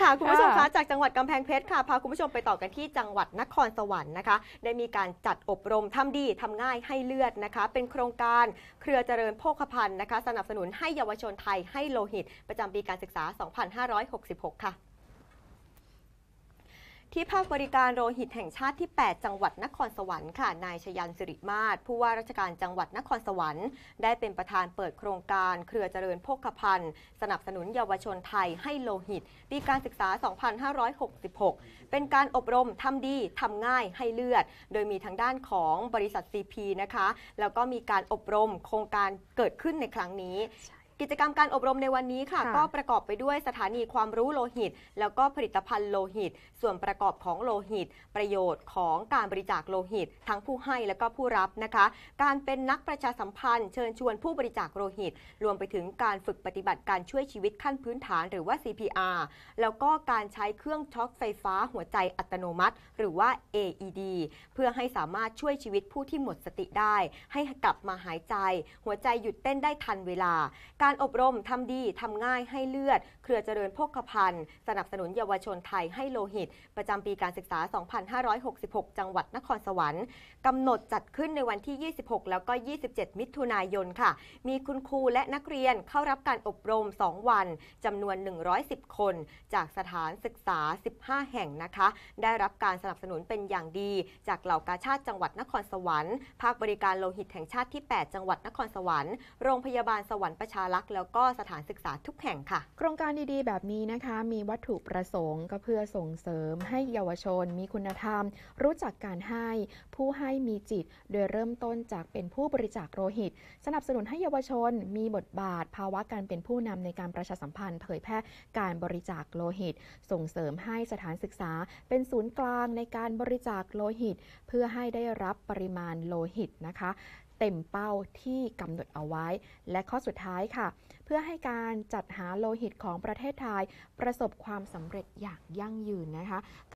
ค่ะคุณผู้ชมคะค่ะจากจังหวัดกำแพงเพชรค่ะพาคุณผู้ชมไปต่อกันที่จังหวัดนครสวรรค์นะคะ ได้มีการจัดอบรมทำดีทำง่ายให้เลือดนะคะ เป็นโครงการเครือเจริญโภคภัณฑ์นะคะ สนับสนุนให้เยาวชนไทยให้โลหิต ประจำปีการศึกษา 2566 ค่ะ ที่ภาคบริการโลหิตแห่งชาติที่ 8 จังหวัดนครสวรรค์ค่ะ นายชยันสิริมาศผู้ว่าราชการจังหวัดนครสวรรค์ ได้เป็นประธานเปิดโครงการ เครือเจริญโภคภัณฑ์ สนับสนุนเยาวชนไทยให้โลหิต ปีการศึกษา 2566 เป็นการอบรมทำดีทำง่ายให้เลือด โดยมีทางด้านของบริษัท CP นะคะ แล้วก็มีการอบรมโครงการเกิดขึ้นในครั้งนี้ กิจกรรมการอบรมในวันนี้ค่ะค่ะ ก็ประกอบไปด้วยสถานีความรู้โลหิต แล้วก็ผลิตภัณฑ์โลหิต ส่วนประกอบของโลหิต ประโยชน์ของการบริจาคโลหิต ทั้งผู้ให้และก็ผู้รับนะคะ การเป็นนักประชาสัมพันธ์เชิญชวนผู้บริจาคโลหิต รวมไปถึงการฝึกปฏิบัติการช่วยชีวิตขั้นพื้นฐานหรือว่า CPR แล้วก็การใช้เครื่องช็อคไฟฟ้าหัวใจอัตโนมัติ หรือว่า AED เพื่อให้สามารถช่วยชีวิตผู้ที่หมดสติได้ ให้กลับมาหายใจ หัวใจหยุดเต้นได้ทันเวลาการอบรมทำดีทำง่ายให้เลือด เครือเจริญโภคภัณฑ์สนับสนุนเยาวชนไทยให้โลหิต ประจำปีการศึกษา 2566 จังหวัดนครสวรรค์กำหนดจัดขึ้นในวันที่ 26 แล้วก็ 27 มิถุนายนค่ะ มีคุณครูและนักเรียนเข้ารับการอบรม 2 วันจำนวน 110 คน จากสถานศึกษา 15 แห่งนะคะ ได้รับการสนับสนุนเป็นอย่างดี จากเหล่ากาชาติจังหวัดนครสวรรค์ ภาคบริการโลหิตแห่งชาติที่ 8 จังหวัดนครสวรรค์ โรงพยาบาลสวรรค์ประชารักษ์แล้วก็สถานศึกษาทุกแห่งค่ะ โครงการดีๆ แบบนี้นะคะ มีวัตถุประสงค์ก็เพื่อส่งเสริมให้เยาวชน มีคุณธรรม รู้จักการให้ ผู้ให้มีจิต โดยเริ่มต้นจากเป็นผู้บริจาคโลหิต สนับสนุนให้เยาวชน มีบทบาท ภาวะการเป็นผู้นำในการประชาสัมพันธ์ เผยแพร่การบริจาคโลหิต ส่งเสริมให้สถานศึกษา เป็นศูนย์กลางในการบริจาคโลหิต เพื่อให้ได้รับปริมาณโลหิตนะคะเต็มเป้าที่กำหนดเอาไว้ และข้อสุดท้ายค่ะ เพื่อให้การจัดหาโลหิตของประเทศไทย ประสบความสำเร็จอย่างยั่งยืนนะคะ